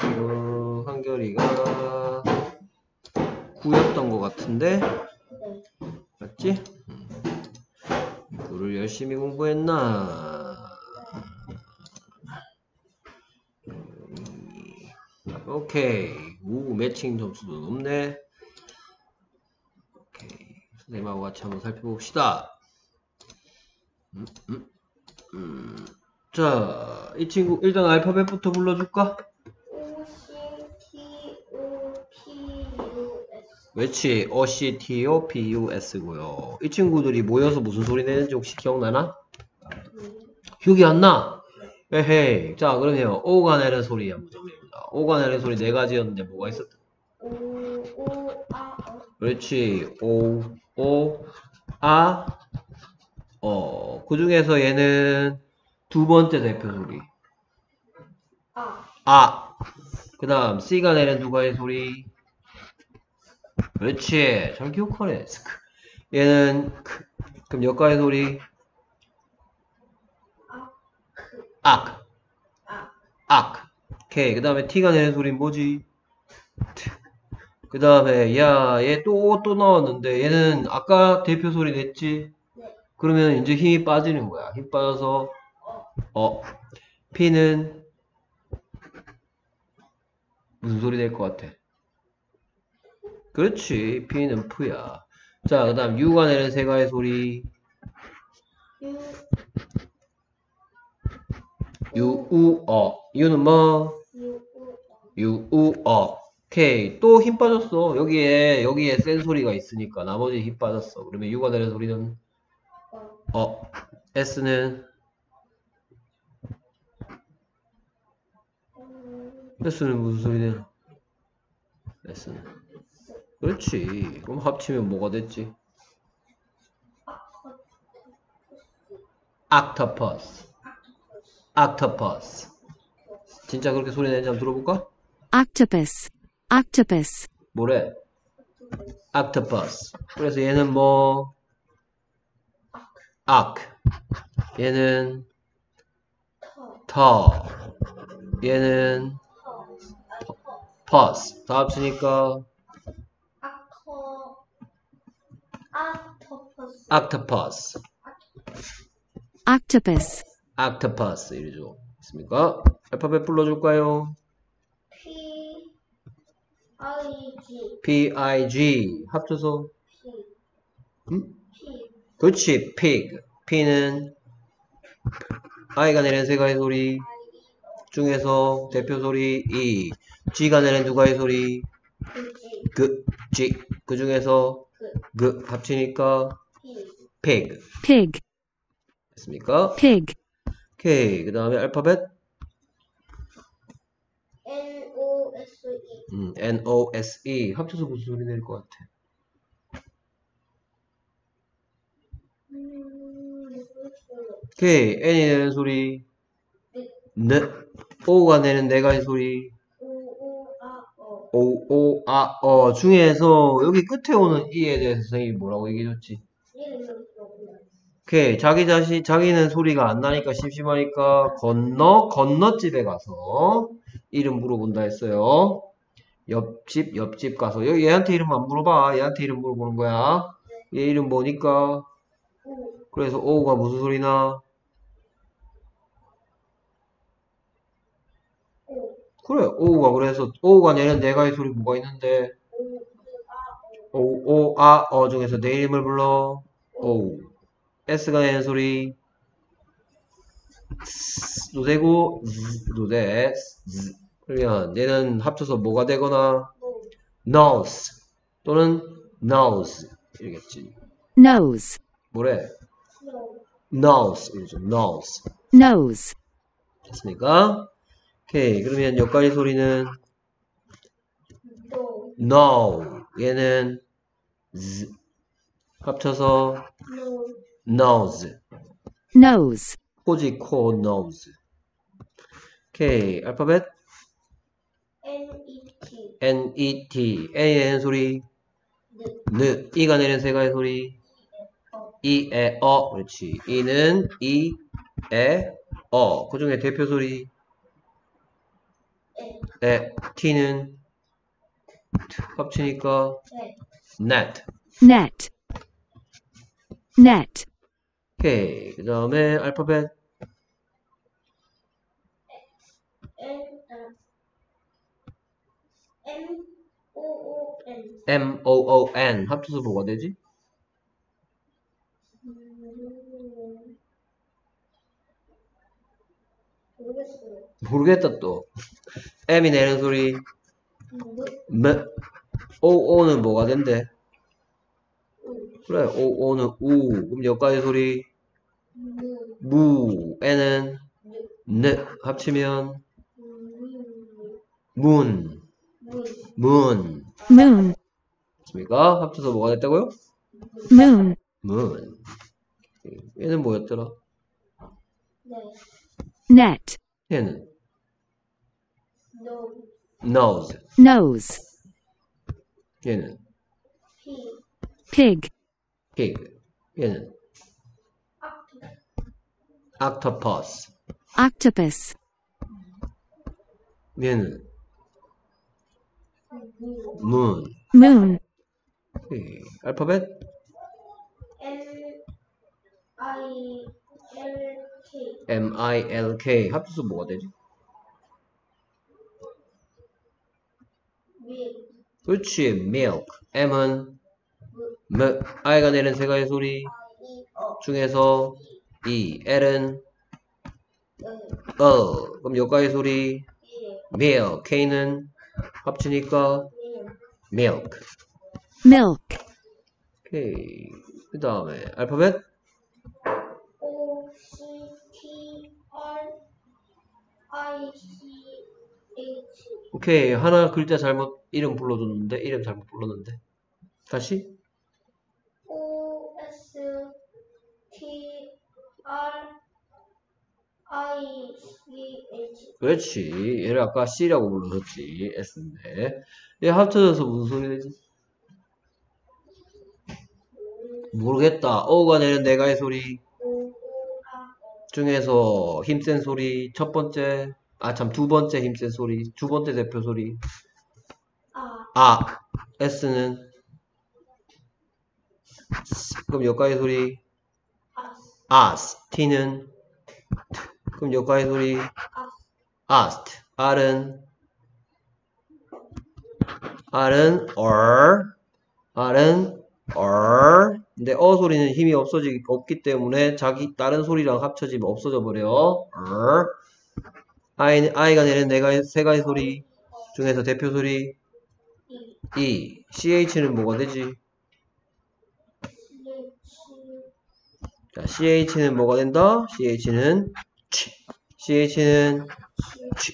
어, 한결이가 9였던 것 같은데 네. 맞지? 이거를 열심히 공부했나? 음, 오케이. 오, 매칭 점수도 높네. 오케이. 선생님하고 같이 한번 살펴봅시다. 음, 음, 음. 자, 이 친구 일단 알파벳부터 불러줄까? S. 그렇지. O, C, T, O, P, U, S고요. 이 친구들이 모여서 무슨 소리 내는지 혹시 기억나나? 기억이 안 나? 에헤이. 자, 그러면 O가 내는 소리 한번 정리해보자. O가 내는 소리 네 가지였는데 뭐가 있었다? O O A O. 그렇지. O, O, 아, 어. 그 중에서 얘는 두 번째 대표 소리. A. 아. 그 다음, C가 내는 두 가지 소리. 그렇지. 잘 기억하네. 스크. 얘는, 크. 그럼 몇 가지 소리? 악. 악. 악. 오케이. 그 다음에 T가 내는 소리는 뭐지? 그 다음에, 야, 얘 또, 또 나왔는데, 얘는 아까 대표 소리 냈지? 네. 그러면 이제 힘이 빠지는 거야. 힘 빠져서, 어, P는 무슨 소리 낼 것 같아? 그렇지. P는 P야. 자, 그 다음 U가 내는 세 가지 소리. U, U, 어. U는 뭐? U U U, U, 어. 오케이. 또 힘 빠졌어. 여기에, 여기에 센 소리가 있으니까 나머지 힘 빠졌어. 그러면 U가 내는 소리는. 어. S는, S는 무슨 소리 내? S는. 그렇지. 그럼 합치면 뭐가 됐지? octopus. octopus. 진짜 그렇게 소리 내는지 한번 들어볼까? octopus, octopus, 뭐래? octopus. 그래서 얘는 뭐? oc. 얘는 터. 얘는 pus. 다 합치니까 아커 octopus. octopus, octopus 이러죠. 있습니까? 알파벳 불러줄까요? P I G. P-I-G 합쳐서? P. 음? P 그렇지. Pig. P는 I가 내는 세 가지 소리 중에서 대표 소리 E. G가 내는 두 가지 소리 G. 그, G. 그 중에서 그. 합치니까 P pig. Pig, 됐습니까? pig, 오케이. 그 다음에 알파벳 N O S E. 음, N-O-S-E 합쳐서 무슨 소리 낼 것 같아? 음. 오케이. N이 내는 소리. 네. O가 내는 네 가지 소리. O O A O 오, 오, 아, 어. 중에서 여기 끝에 오는 이에 대해서 선생님이 뭐라고 얘기해줬지? 오케이 자기 자신 자기는 소리가 안 나니까 심심하니까 건너 건너집에 가서 이름 물어본다 했어요. 옆집 옆집 가서 여기 얘한테 이름 안 물어봐 얘한테 이름 물어보는 거야. 얘 이름 뭐니까 그래서 오가 무슨 소리나? 그래 O가 그래서 O가 내는 네 가지 소리 뭐가 있는데 오, 오, 아, 어 중에서 내 이름을 불러 O S가 내는 소리. 스도 되고 즈도 되죠. 그러면. 얘는 합쳐서 뭐가 되거나? No nose. 또는 nose. 이러겠지. Nose, 뭐래? No nose. 이러죠. Nose. Nose, 됐습니까? 오케이. 그러면 여기까지 소리는 No no. 얘는 z. 합쳐서 No nose. Nose, 코지 코 nose. 오케이 알파벳 N E T. N E T. N이 내는 소리. 느. 느 E가 내는 세 가지 소리. 이, 에, 어. 그렇지. E는 이, 에, 어. 그 중에 대표 소리. N 에, t는 합치니까 네. net. net, net, 오케이. 그 다음에 알파벳 M O O N 합쳐서 뭐가 되지? 음, 모르겠어요. 모르겠다 또. M이 내는 소리 무, M O O는 뭐가 된대? 우, 그래 O O는 우. 그럼 여기까지 소리 무, 무. N은 느, 합치면 무, 문. 문, 문. moon, 맞습니까? 합쳐서 뭐가 됐다고요? moon, 문. 얘는 뭐였더라? 네. net, 얘는 No, nose. nose, 얘는 pig, pig. 얘는 octopus. octopus, 얘는 무, moon. moon, 오케이. 알파벳 L, I, L, K, M I L K 합쳐서 뭐가 되지? 밀, 그렇지. milk. M은 M. I가 내는 세 가지 소리 어, 중에서 E. L은 어, 어. 그럼 여기까지 소리 일, milk. K는 합치니까 밀, milk. milk, 오케이. 그 다음에 알파벳 O, C, T, R, I, C, H, 오케이. 하나 글자 잘못 이름 불러줬는데 이름 잘못 불렀는데 다시 O, S, T, R, I, C, H, 그렇지. 얘를 아까 C라고 불렀었지. S인데. 얘 합쳐져서 무슨 소리 되지? 모르겠다. O가 내는 네 가지 소리 중에서 힘센 소리 첫 번째, 아 참 두 번째 힘센 소리, 두 번째 대표 소리. 아, 아, S는 그럼 여기까지 소리 아, as, T는 그럼 여기까지 소리 아, asked, R은 R은 or, R은 or. 근데 어 소리는 힘이 없어지 없기 때문에 자기 다른 소리랑 합쳐지면 없어져 버려. or. I I가 내는 네 가지 세 가지 소리 중에서 대표 소리 이, E, CH는 뭐가 되지? 자, CH는 뭐가 된다? CH는 치. CH는 치.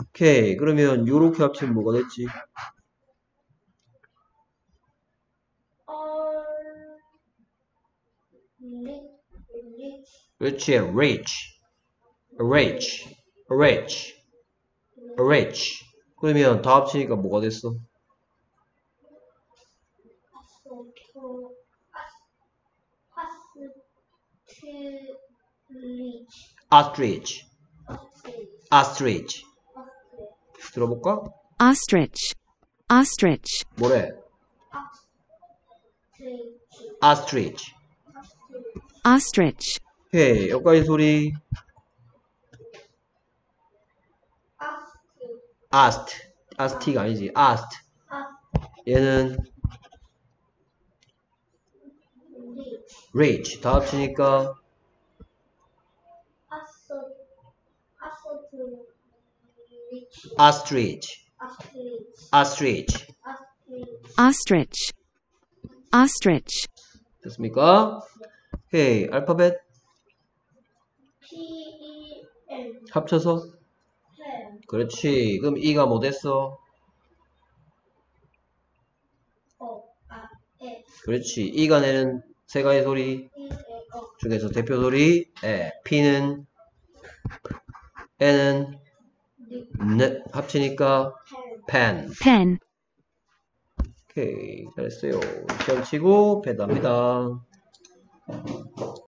오케이. 그러면 요렇게 합치면 뭐가 됐지? 그렇지. rich. rich. rich. rich. 그러면 다 합치니까 뭐가 됐어? 아스토, 아스, 아스트, 리치, ostrich. ostrich. 들어볼까? ostrich, ostrich, 뭐래? ostrich. ostrich, 오케이. 여기까지 소리 asked. asked가 아니지. asked. 얘는 rich. 다 합치니까 아스, 아스트, 리치, ostrich. ostrich. ostrich, ostrich, 됐습니까? 오케이. 알파벳 P, E, N, 합쳐서 펜, 그렇지. 그럼 E가 뭐 됐어? 그렇지. E가 내는 세 가지 소리 중에서 대표 소리 에. P는 N은 리, N 합치니까 펜, pen. pen, 오케이. 잘했어요. 시험 치고 배답니다.